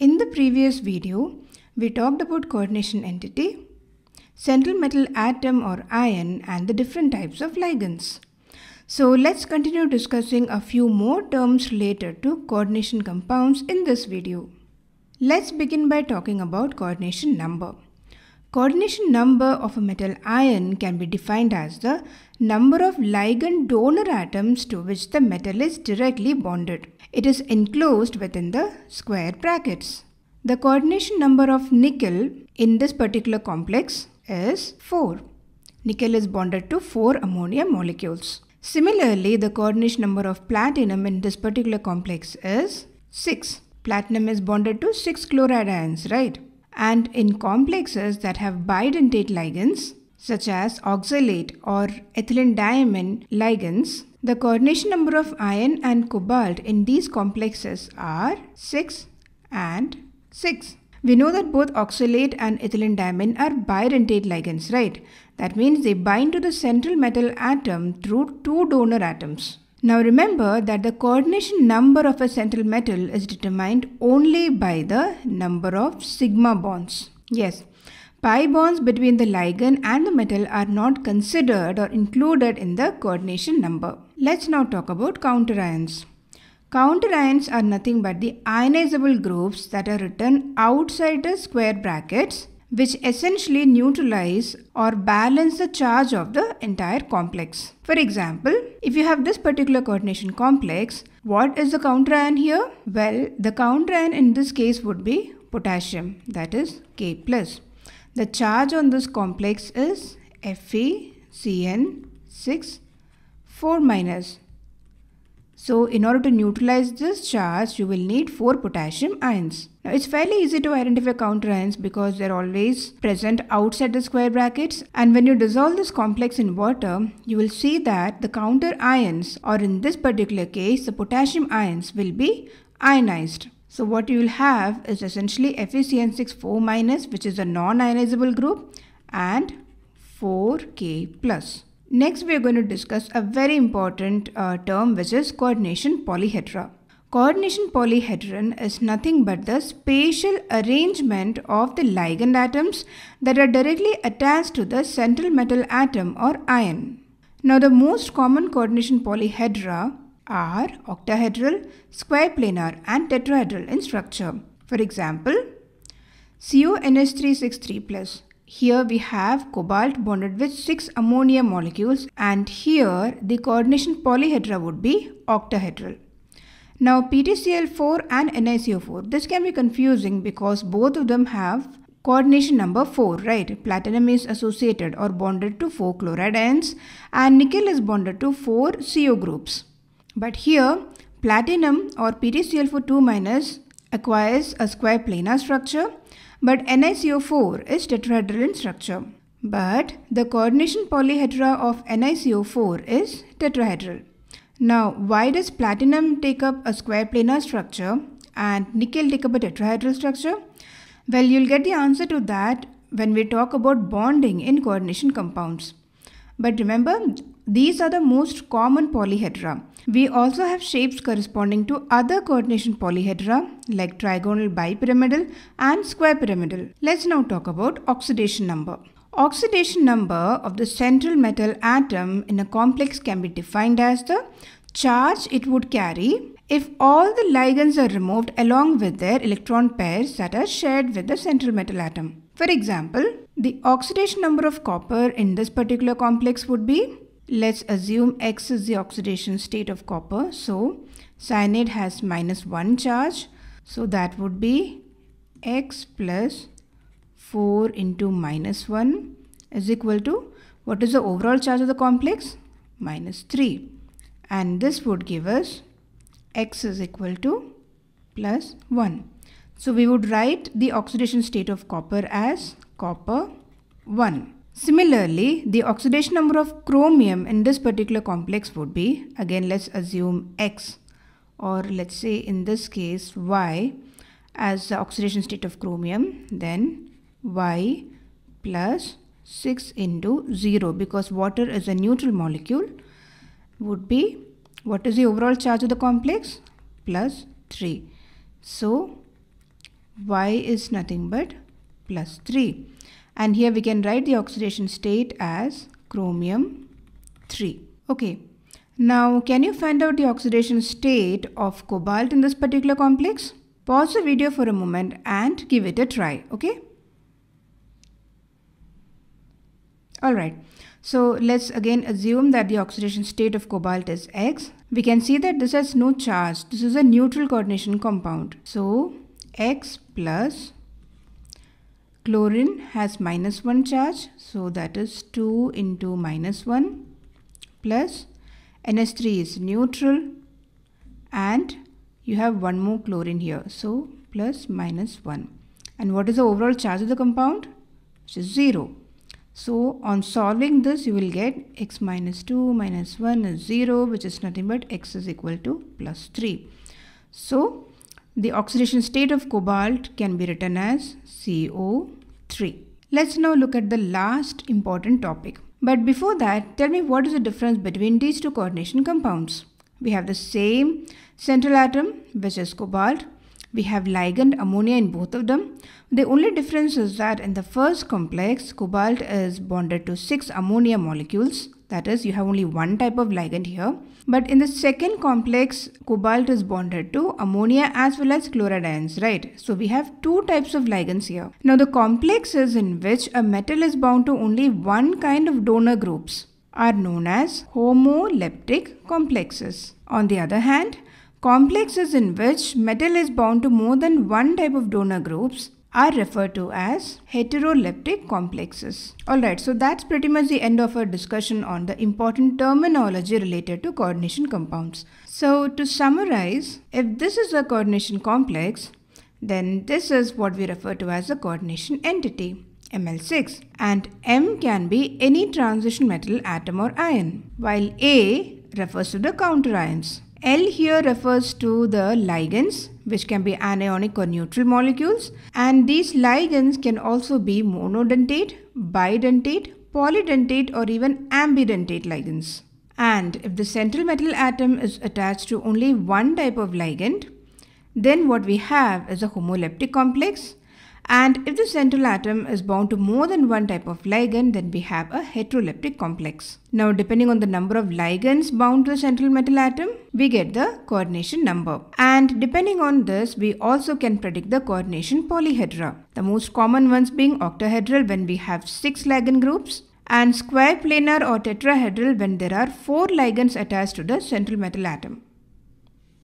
In the previous video, we talked about coordination entity, central metal atom or ion and the different types of ligands. So let's continue discussing a few more terms related to coordination compounds in this video. Let's begin by talking about coordination number. Coordination number of a metal ion can be defined as the number of ligand donor atoms to which the metal is directly bonded. It is enclosed within the square brackets. The coordination number of nickel in this particular complex is 4. Nickel is bonded to 4 ammonia molecules. Similarly, the coordination number of platinum in this particular complex is 6. Platinum is bonded to 6 chloride ions, right? And in complexes that have bidentate ligands, such as oxalate or ethylene diamine ligands, the coordination number of iron and cobalt in these complexes are 6 and 6. We know that both oxalate and ethylene diamine are bidentate ligands, right? That means they bind to the central metal atom through two donor atoms. Now remember that the coordination number of a central metal is determined only by the number of sigma bonds. Yes, pi bonds between the ligand and the metal are not considered or included in the coordination number. Let's now talk about counter ions. Counter ions are nothing but the ionizable groups that are written outside the square brackets which essentially neutralize or balance the charge of the entire complex. For example, if you have this particular coordination complex, what is the counter ion here? Well, the counter ion in this case would be potassium, that is K+. Plus. The charge on this complex is FeCN6 4 minus so in order to neutralize this charge, you will need 4 potassium ions. Now it's fairly easy to identify counter ions because they're always present outside the square brackets and when you dissolve this complex in water, you will see that the counter ions or in this particular case, the potassium ions will be ionized. So what you will have is essentially FeCN6 4 minus which is a non-ionizable group and 4K plus. Next, we are going to discuss a very important uh, term which is coordination polyhedra. Coordination polyhedron is nothing but the spatial arrangement of the ligand atoms that are directly attached to the central metal atom or ion. Now, the most common coordination polyhedra are octahedral, square planar and tetrahedral in structure. For example, CONH363 plus here we have cobalt bonded with 6 ammonia molecules and here the coordination polyhedra would be octahedral. Now PTCl4 and NiCO4, this can be confusing because both of them have coordination number 4, right? Platinum is associated or bonded to 4 chloride ions and nickel is bonded to 4 CO groups. But here platinum or PTCl4 minus acquires a square planar structure but NiCO4 is tetrahedral in structure. But the coordination polyhedra of NiCO4 is tetrahedral. Now, why does platinum take up a square planar structure and nickel take up a tetrahedral structure? Well, you'll get the answer to that when we talk about bonding in coordination compounds. But remember, these are the most common polyhedra. We also have shapes corresponding to other coordination polyhedra like trigonal bipyramidal and square pyramidal. Let's now talk about oxidation number. Oxidation number of the central metal atom in a complex can be defined as the charge it would carry if all the ligands are removed along with their electron pairs that are shared with the central metal atom. For example, the oxidation number of copper in this particular complex would be Let's assume X is the oxidation state of copper. So cyanide has minus 1 charge. So that would be X plus 4 into minus 1 is equal to what is the overall charge of the complex? Minus 3. And this would give us X is equal to plus 1. So we would write the oxidation state of copper as copper 1. Similarly, the oxidation number of chromium in this particular complex would be, again let's assume X or let's say in this case Y as the oxidation state of chromium, then Y plus 6 into 0 because water is a neutral molecule would be, what is the overall charge of the complex? Plus 3. So, Y is nothing but plus 3. And here we can write the oxidation state as chromium 3. Okay. Now, can you find out the oxidation state of cobalt in this particular complex? Pause the video for a moment and give it a try, okay? Alright, so let's again assume that the oxidation state of cobalt is X. We can see that this has no charge. This is a neutral coordination compound. So X plus chlorine has minus 1 charge. So that is 2 into minus 1 plus NH3 is neutral and you have one more chlorine here. So plus minus 1. And what is the overall charge of the compound? Which is 0. So on solving this you will get x minus 2 minus 1 is 0 which is nothing but x is equal to plus 3. So the oxidation state of cobalt can be written as CO3. Let's now look at the last important topic. But before that, tell me what is the difference between these two coordination compounds? We have the same central atom which is cobalt we have ligand ammonia in both of them. The only difference is that in the first complex, cobalt is bonded to 6 ammonia molecules. That is, you have only one type of ligand here. But in the second complex, cobalt is bonded to ammonia as well as chloride ions, right? So we have two types of ligands here. Now the complexes in which a metal is bound to only one kind of donor groups are known as homoleptic complexes. On the other hand, Complexes in which metal is bound to more than one type of donor groups are referred to as heteroleptic complexes. Alright, so that's pretty much the end of our discussion on the important terminology related to coordination compounds. So to summarize, if this is a coordination complex, then this is what we refer to as a coordination entity. Ml6 and M can be any transition metal atom or ion while A refers to the counter ions. L here refers to the ligands which can be anionic or neutral molecules and these ligands can also be monodentate, bidentate, polydentate or even ambidentate ligands. And if the central metal atom is attached to only one type of ligand, then what we have is a homoleptic complex and if the central atom is bound to more than one type of ligand, then we have a heteroleptic complex. Now, depending on the number of ligands bound to the central metal atom, we get the coordination number. And depending on this, we also can predict the coordination polyhedra. The most common ones being octahedral when we have six ligand groups and square planar or tetrahedral when there are four ligands attached to the central metal atom.